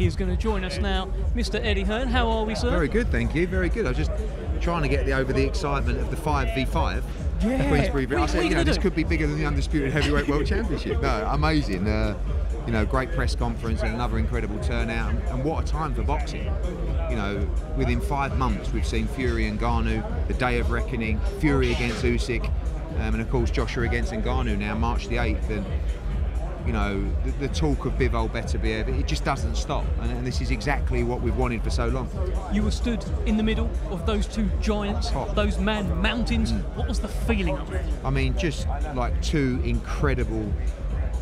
He is going to join us now. Mr. Eddie Hearn, how are we, sir? Very good, thank you. Very good. I was just trying to get the, over the excitement of the 5v5. Yeah. Queensberry. What- I said, you know, this do? could be bigger than the Undisputed Heavyweight World Championship. No, amazing. Uh, you know, great press conference and another incredible turnout. And, and what a time for boxing. You know, within five months, we've seen Fury and Ngannou, the day of reckoning, Fury against Usyk, um, and of course Joshua against Ngannou now, March the 8th. And you know, the, the talk of Bivol Beterbiev, it just doesn't stop. And, and this is exactly what we've wanted for so long. You were stood in the middle of those two giants, those man mountains. What was the feeling of it? I mean, just like two incredible,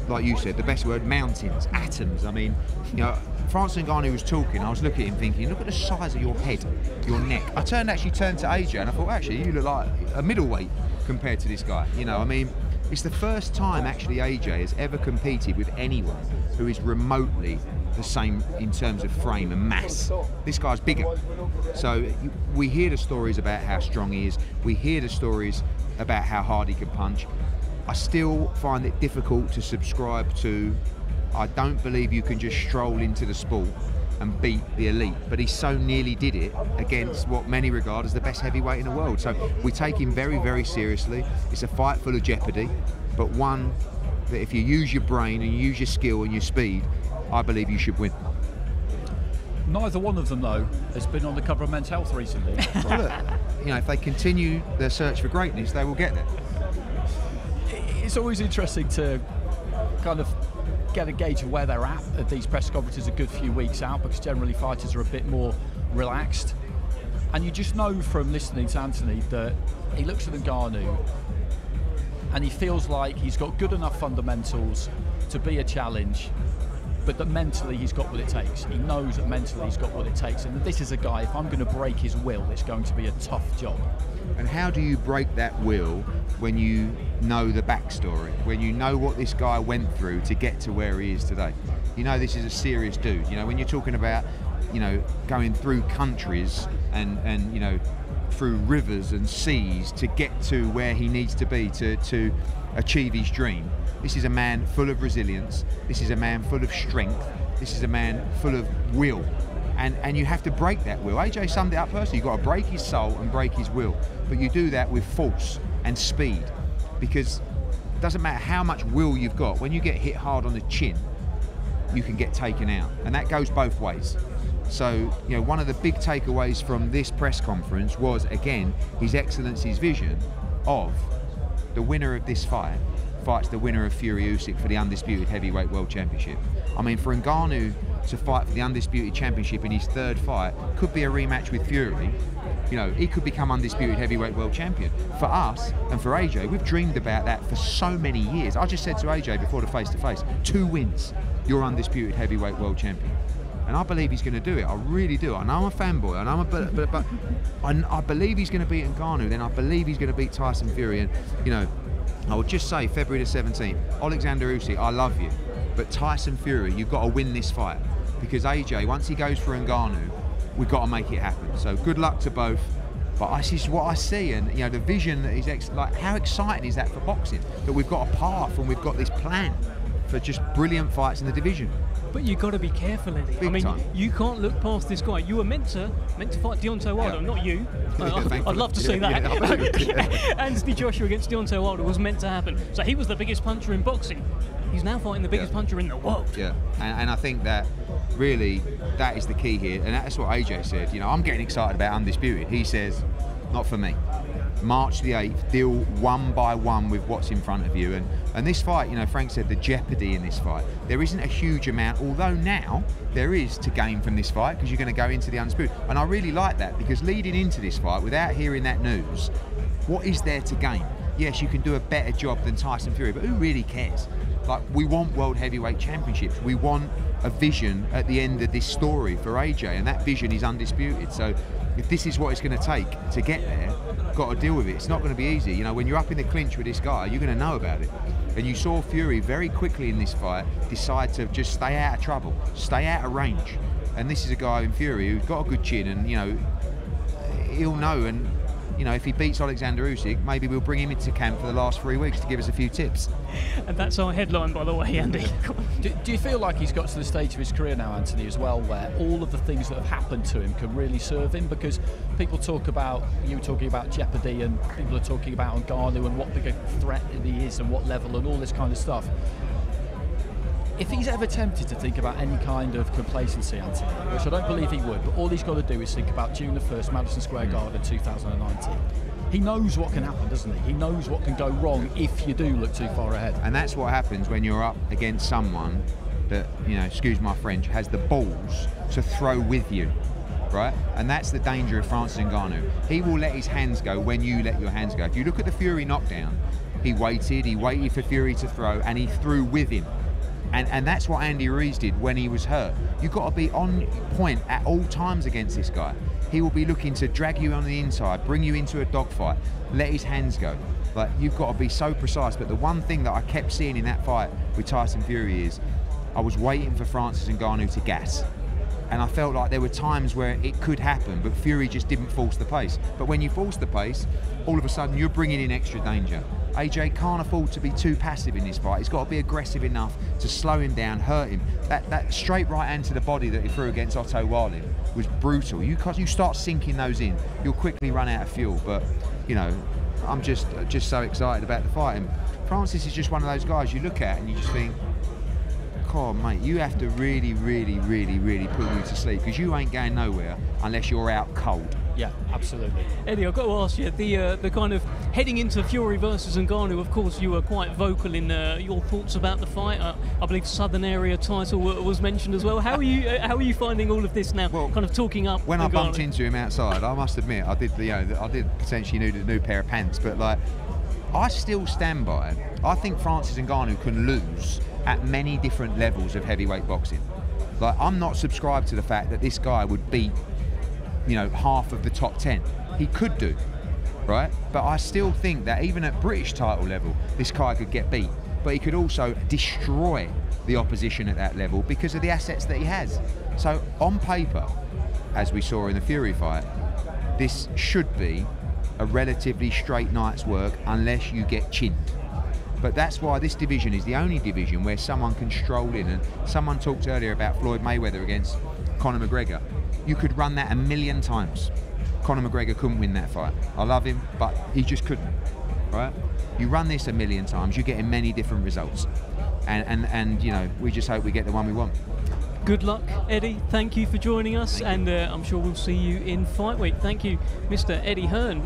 like you said, the best word, mountains, atoms. I mean, you know, Francis Ngannou was talking. I was looking at him thinking, look at the size of your head, your neck. I turned actually turned to AJ and I thought, actually, you look like a middleweight compared to this guy. You know, I mean, it's the first time actually AJ has ever competed with anyone who is remotely the same in terms of frame and mass. This guy's bigger. So we hear the stories about how strong he is. We hear the stories about how hard he can punch. I still find it difficult to subscribe to. I don't believe you can just stroll into the sport and beat the elite, but he so nearly did it against what many regard as the best heavyweight in the world. So we take him very, very seriously. It's a fight full of jeopardy, but one that if you use your brain and you use your skill and your speed, I believe you should win. Neither one of them, though, has been on the cover of Men's Health recently. Well, look, you know, if they continue their search for greatness, they will get there. it's always interesting to kind of get a gauge of where they're at at these press conferences a good few weeks out because generally fighters are a bit more relaxed. And you just know from listening to Anthony that he looks at Ngannou and he feels like he's got good enough fundamentals to be a challenge, but that mentally he's got what it takes. He knows that mentally he's got what it takes, and this is a guy, if I'm going to break his will, it's going to be a tough job. And how do you break that will when you know the backstory, when you know what this guy went through to get to where he is today? You know, this is a serious dude. You know, when you're talking about, you know, going through countries and, and you know, through rivers and seas to get to where he needs to be to, to achieve his dream. This is a man full of resilience. This is a man full of strength. This is a man full of will. And, and you have to break that will. AJ summed it up personally. You've got to break his soul and break his will. But you do that with force and speed. Because it doesn't matter how much will you've got, when you get hit hard on the chin, you can get taken out. And that goes both ways. So, you know, one of the big takeaways from this press conference was, again, His Excellency's vision of the winner of this fight fights the winner of Fury Usyk for the undisputed heavyweight world championship. I mean, for Ngannou to fight for the undisputed championship in his third fight could be a rematch with Fury. You know, he could become undisputed heavyweight world champion. For us and for AJ, we've dreamed about that for so many years. I just said to AJ before the face to face, two wins, you're undisputed heavyweight world champion and I believe he's going to do it. I really do. I know I'm a fanboy. Know I'm a, but, but, but I, I believe he's going to beat Ngannou. Then I believe he's going to beat Tyson Fury. And you know, I would just say February the 17th, Alexander Usyk, I love you, but Tyson Fury, you've got to win this fight because AJ, once he goes for Ngannou, we've got to make it happen. So good luck to both. But this is what I see, and you know the vision that is ex- like how exciting is that for boxing that we've got a path and we've got this plan for just brilliant fights in the division. But you've got to be careful, Eddie. I mean, time. you can't look past this guy. You were meant to meant to fight Deontay Wilder, Yeah. not you. Uh, I'd love to see Yeah, that. yeah, I. Anthony Joshua against Deontay Wilder was meant to happen. So he was the biggest puncher in boxing. He's now fighting the biggest puncher in the world. Yeah, and, and I think that really that is the key here, and that's what AJ said. You know, I'm getting excited about undisputed. He says, not for me. March the 8th, deal one by one with what's in front of you. And, and this fight, you know, Frank said the jeopardy in this fight. There isn't a huge amount, although now there is to gain from this fight because you're going to go into the undisputed. And I really like that because leading into this fight, without hearing that news, what is there to gain? Yes, you can do a better job than Tyson Fury, but who really cares? Like, we want world heavyweight championships. We want a vision at the end of this story for AJ, and that vision is undisputed. So, if this is what it's going to take to get there, got to deal with it. It's not going to be easy. You know, when you're up in the clinch with this guy, you're going to know about it. And you saw Fury very quickly in this fight decide to just stay out of trouble, stay out of range. And this is a guy in Fury who's got a good chin, and you know, he'll know. And you know, if he beats Alexander Usyk, maybe we'll bring him into camp for the last three weeks to give us a few tips. And that's our headline, by the way, Andy. Do, do, you feel like he's got to the stage of his career now, Anthony, as well, where all of the things that have happened to him can really serve him? Because people talk about, you were talking about jeopardy, and people are talking about Ngannou and what big threat he is and what level and all this kind of stuff. If he's ever tempted to think about any kind of complacency, Anthony, which I don't believe he would, but all he's got to do is think about June the 1st, Madison Square hmm. Garden 2019 he knows what can happen, doesn't he? He knows what can go wrong if you do look too far ahead. And that's what happens when you're up against someone that, you know, excuse my French, has the balls to throw with you. Right? And that's the danger of Francis Ngannou. He will let his hands go when you let your hands go. If you look at the Fury knockdown, he waited, he waited for Fury to throw, and he threw with him. And, and that's what Andy Ruiz did when he was hurt. You've got to be on point at all times against this guy he will be looking to drag you on the inside, bring you into a dogfight, let his hands go. Like you've got to be so precise. But the one thing that I kept seeing in that fight with Tyson Fury is I was waiting for Francis and Ngannou to gas. And I felt like there were times where it could happen, but Fury just didn't force the pace. But when you force the pace, all of a sudden you're bringing in extra danger. AJ can't afford to be too passive in this fight. He's got to be aggressive enough to slow him down, hurt him. That that straight right hand to the body that he threw against Otto Wallin was brutal. You you start sinking those in, you'll quickly run out of fuel. But you know, I'm just just so excited about the fight. And Francis is just one of those guys you look at and you just think, come on, mate, you have to really, really, really, really put you to sleep because you ain't going nowhere unless you're out cold. Yeah, absolutely. Eddie, I've got to ask you the uh, the kind of heading into Fury versus Ngannou. Of course, you were quite vocal in uh, your thoughts about the fight. Uh, I believe Southern Area title was mentioned as well. How are you? Uh, how are you finding all of this now? Well, kind of talking up. When Ngannou. I bumped into him outside, I must admit, I did. You know, I did potentially need a new pair of pants, but like, I still stand by it. I think Francis Ngannou can lose at many different levels of heavyweight boxing. Like, I'm not subscribed to the fact that this guy would beat you know, half of the top 10. He could do, right? But I still think that even at British title level, this guy could get beat. But he could also destroy the opposition at that level because of the assets that he has. So on paper, as we saw in the Fury fight, this should be a relatively straight night's work unless you get chinned. But that's why this division is the only division where someone can stroll in. And someone talked earlier about Floyd Mayweather against Conor McGregor. You could run that a million times. Conor McGregor couldn't win that fight. I love him, but he just couldn't. Right? You run this a million times, you're getting many different results. And, and, and you know, we just hope we get the one we want. Good luck, Eddie. Thank you for joining us, and uh, I'm sure we'll see you in Fight Week. Thank you, Mr. Eddie Hearn.